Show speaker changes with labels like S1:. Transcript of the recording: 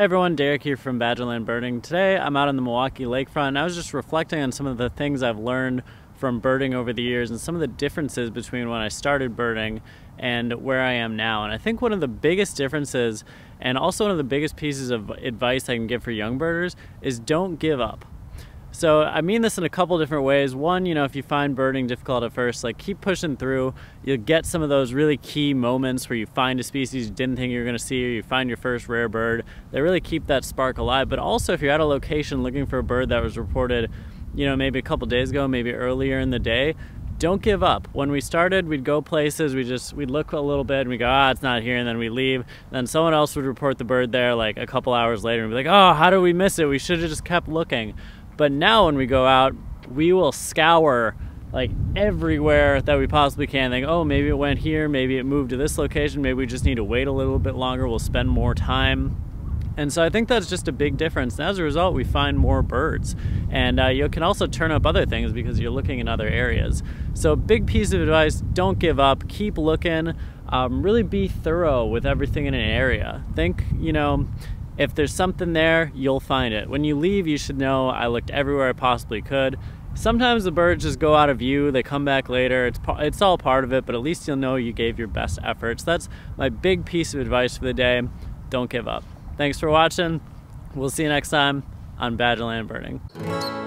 S1: Hey everyone, Derek here from Badgerland Birding. Today I'm out on the Milwaukee lakefront and I was just reflecting on some of the things I've learned from birding over the years and some of the differences between when I started birding and where I am now. And I think one of the biggest differences and also one of the biggest pieces of advice I can give for young birders is don't give up. So I mean this in a couple different ways. One, you know, if you find birding difficult at first, like keep pushing through. You'll get some of those really key moments where you find a species you didn't think you were to see, or you find your first rare bird. They really keep that spark alive. But also, if you're at a location looking for a bird that was reported, you know, maybe a couple days ago, maybe earlier in the day, don't give up. When we started, we'd go places, we just we'd look a little bit and we go, ah, it's not here, and then we leave. Then someone else would report the bird there like a couple hours later and be like, oh, how did we miss it? We should have just kept looking. But now when we go out, we will scour like everywhere that we possibly can. Think, oh, maybe it went here, maybe it moved to this location, maybe we just need to wait a little bit longer, we'll spend more time. And so I think that's just a big difference. And as a result, we find more birds. And uh, you can also turn up other things because you're looking in other areas. So, big piece of advice don't give up, keep looking, um, really be thorough with everything in an area. Think, you know, if there's something there, you'll find it. When you leave, you should know I looked everywhere I possibly could. Sometimes the birds just go out of view, they come back later. It's it's all part of it, but at least you'll know you gave your best efforts. That's my big piece of advice for the day. Don't give up. Thanks for watching. We'll see you next time on Badgerland Birding.